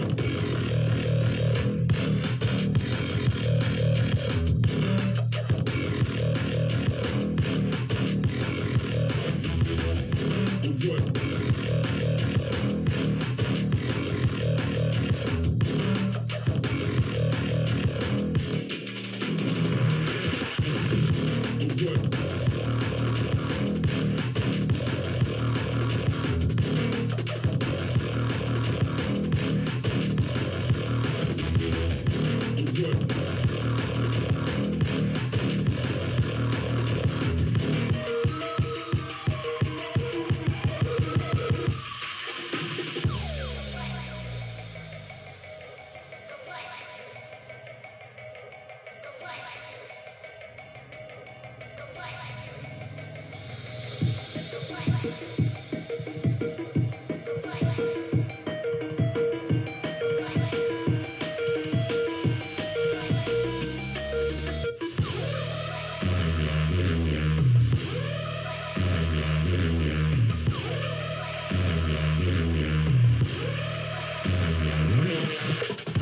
Good. Thank you.